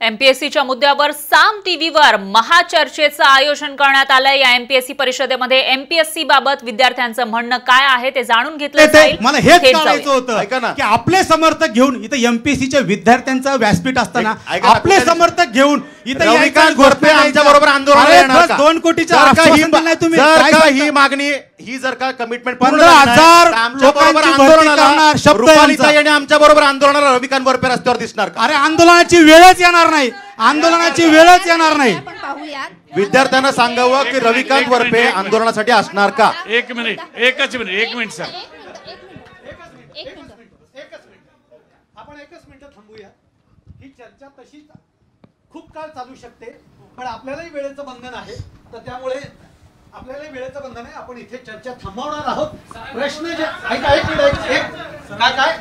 एमपीएससीच्या मुद्द्यावर साम टीव्हीवर महाचर्चेचं आयोजन करण्यात आलंय या एमपीएससी परिषदेमध्ये एमपीएससी बाबत विद्यार्थ्यांचं म्हणणं काय आहे ते जाणून घेतलं जाईल मला हेच थेट. ऐका ना. होतं की आपले समर्थक घेऊन इथं एमपीसीच्या विद्यार्थ्यांचं व्यासपीठ असताना ऐ- ऐका ना, आपले समर्थक घेऊन इथं रविकांत घोषणा आमच्या. बरोबर आंदोलनाला अरे येणार बस का? दोन कोटीचं जर का ही आश्वासन तुम्ही जर काय का सांगता? ही मागणी ही जर का कमिटमेंट पंधरा हजार लोकांची भरती करणार शब्द यांचा. आमच्या बरोबर आंदोलनाला रविकांत गोरपे रस्त्यावर दिसणार का अरे आंदोलनाची वेळच येणार नाही. आंदोलनाची वेळच येणार नाही. विद्यार्थ्यांना सांगावं की रविकांत गोरपे आंदोलनासाठी असणार का? एक मिनिट एकच मिनिट एक मिनिट सर. एक मिनिट आपण एकच मिनिट थांबूया ही चर्चा तशीच खूप काळ चालू शकते पण आपल्यालाही वेळेचं बंधन आहे. तर त्यामुळे आपल्यालाही वेळेचं बंधन आहे. आपण इथे चर्चा थांबवणार आहोत. प्रश्न जे ऐका एक मिनिट एक काय काय?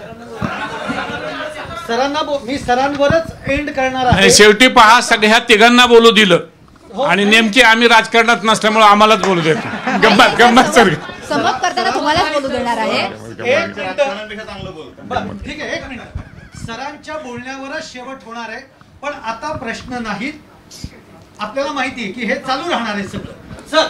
सरांना मी सरांवरच एंड करणार आहे. नाही, शेवटी पहा सगळ्या तिघांना बोलू दिलं. हो. आणि नेमकी आम्ही राजकारणात नसल्यामुळे आम्हालाच बोलू देत नाही. गंमत गंमत सर. समप करताना तुम्हालाच बोलू देणार आहे. एक मिनिट. ठीक आहे एक मिनिट. सरांच्या बोलण्यावरच शेवट होणार आहे. पण आता प्रश्न नाहीत आपल्याला माहिती आहे की हे चालू राहणार आहे सगळं. सर.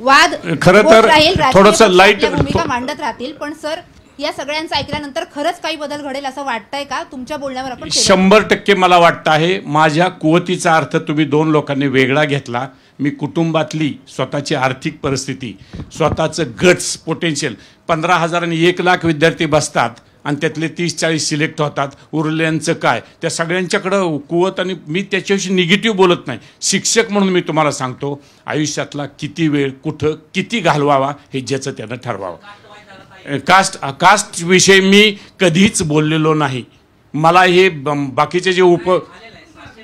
वाद खरं तर थोडंसं भूमिका थो- मांडत राहतील पण सर या सगळ्यांचं ऐकल्यानंतर खरंच काही बदल घडेल असं वाटतंय का? तुमच्या बोलण्यावर आपण शंभर टक्के मला वाटतं आहे माझ्या कुवतीचा अर्थ तुम्ही दोन लोकांनी वेगळा घेतला. मी कुटुंबातली स्वतःची आर्थिक परिस्थिती स्वतःचं गट्स पोटेन्शियल पंधरा हजार आणि एक लाख विद्यार्थी बसतात आणि त्यातले तीस चाळीस सिलेक्ट होतात. उरल्यांचं काय? त्या सगळ्यांच्याकडं कुवत आणि मी त्याच्याविषयी निगेटिव्ह बोलत नाही. शिक्षक म्हणून मी तुम्हाला सांगतो आयुष्यातला किती वेळ कुठं किती घालवावा हे ज्याचं त्यानं ठरवावं. कास्ट कास्टविषयी मी कधीच बोललेलो नाही. मला हे ब- बाकीचे जे उप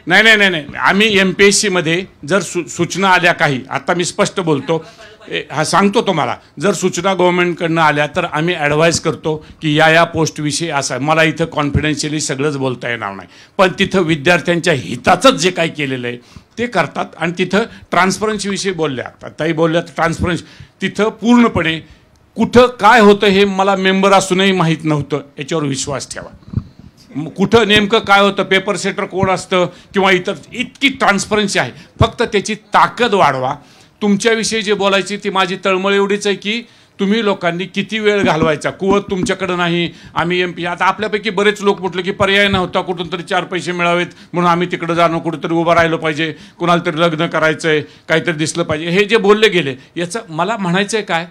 नाही नाही नाही नाही. आम्ही एम पी एस सीमध्ये जर सु सूचना आल्या काही आता मी स्पष्ट बोलतो. ए, हा सांगतो तुम्हाला. जर सूचना गव्हर्नमेंटकडनं आल्या तर आम्ही ॲडवाईज करतो की या या पोस्टविषयी असा मला इथं कॉन्फिडेन्शियली सगळंच बोलता येणार नाही. पण तिथं विद्यार्थ्यांच्या हिताचंच जे काही केलेलं आहे ते करतात. आणि तिथं ट्रान्सपरन्सीविषयी बोलल्या. आता ताई बोलल्या ट्रान्सपरन्सी तिथं पूर्णपणे कुठं काय होतं हे मला मेंबर असूनही माहीत नव्हतं. याच्यावर विश्वास ठेवा. कुठं नेमकं काय होतं पेपर सेटर कोण असतं किंवा इतर इतकी ट्रान्सपरन्सी आहे. फक्त त्याची ताकद वाढवा. तुमच्याविषयी जे बोलायची ती माझी तळमळ एवढीच आहे की तुम्ही लोकांनी किती वेळ घालवायचा? कुवत तुमच्याकडं नाही. आम्ही एम पी आता आपल्यापैकी बरेच लोक म्हटलं की पर्याय नव्हता कुठून तरी चार पैसे मिळावेत म्हणून आम्ही तिकडं जाणं कुठेतरी उभं राहिलं पाहिजे. कुणाला तरी लग्न करायचं आहे काहीतरी दिसलं पाहिजे. हे जे बोलले गेले याचं मला म्हणायचं आहे काय?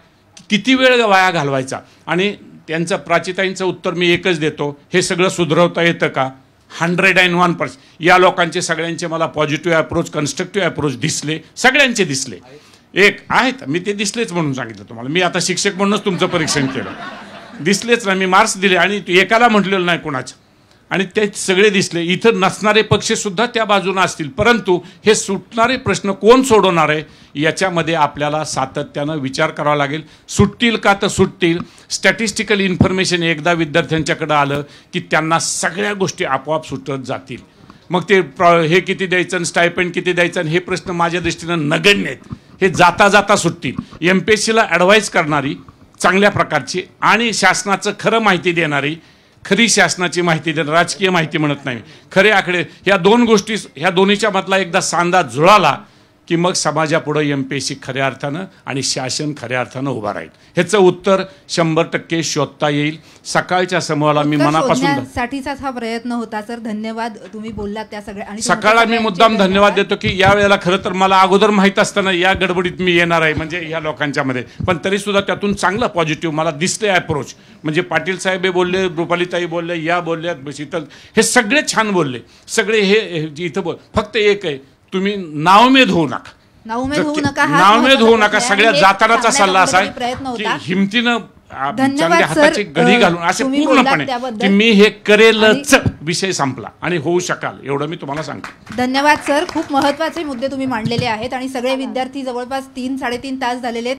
किती वेळ वाया घालवायचा? आणि त्यांचं प्राचिताईंचं उत्तर मी एकच देतो हे सगळं सुधरवता येतं का? हंड्रेड अँड वन पर्सेंट या लोकांचे सगळ्यांचे मला पॉझिटिव्ह अप्रोच कन्स्ट्रक्टिव्ह अप्रोच दिसले सगळ्यांचे दिसले. एक आहेत मी ते दिसलेच म्हणून सांगितलं तुम्हाला. मी आता शिक्षक म्हणूनच तुमचं परीक्षण केलं. दिसलेच ना मी मार्क्स दिले आणि एकाला म्हटलेलं नाही कोणाचं. आणि ते सगळे दिसले. इथं नसणारे पक्षसुद्धा त्या बाजूनं असतील. परंतु हे सुटणारे प्रश्न कोण सोडवणार आहे याच्यामध्ये आपल्याला सातत्यानं विचार करावा लागेल. सुटतील का तर सुटतील. स्टॅटिस्टिकल इन्फॉर्मेशन एकदा विद्यार्थ्यांच्याकडं आलं की त्यांना सगळ्या गोष्टी आपोआप सुटत जातील. मग ते प्रॉ हे किती द्यायचं स्टायपेंड किती द्यायचं आणि हे प्रश्न माझ्या दृष्टीनं नगण्य आहेत. हे जाता जाता सुटतील. एम पी एस सीला ॲडवाईस करणारी चांगल्या प्रकारची आणि शासनाचं खरं माहिती देणारी खरी शासनाची माहिती देणं राजकीय माहिती म्हणत नाही. खरे आकडे ह्या दोन गोष्टी ह्या दोन्हीच्या मधला एकदा सांदा जुळाला की मग समाजापुढं एम पी एस सी खऱ्या अर्थानं आणि शासन खऱ्या अर्थानं उभा राहील. ह्याचं उत्तर शंभर टक्के शोधता येईल. सकाळच्या समूहाला मी मनापासून शोधण्यासाठीचाच हा प्रयत्न होता. सर धन्यवाद. तुम्ही बोललात त्या सगळ्या आणि सकाळला मी मुद्दाम धन्यवाद देतो की या वेळेला खरं तर मला अगोदर माहीत असताना या गडबडीत मी येणार आहे म्हणजे ह्या लोकांच्या मध्ये. पण तरी सुद्धा त्यातून चांगला पॉझिटिव्ह मला दिसते अप्रोच म्हणजे पाटील साहेब हे बोलले रुपालीताई बोलले या बोलल्या शीतल हे सगळे छान बोलले. सगळे हे इथं बोल फक्त एक आहे. तुम्ही नावमेद होऊ नका नाउमेद होऊ नका हा नावमेद होऊ नका. सगळ्या जातानाचा सल्ला असा आहे हिमतीनं चांगल्या सर. हाताची घडी घालून असे तुम्ही पूर्णपणे. की मी हे करेलच विषय संपला आणि होऊ शकाल एवढं मी तुम्हाला सांगतो धन्यवाद सर खूप महत्त्वाचे मुद्दे तुम्ही मांडलेले आहेत आणि सगळे विद्यार्थी जवळपास तीन साडेतीन तास झालेले आहेत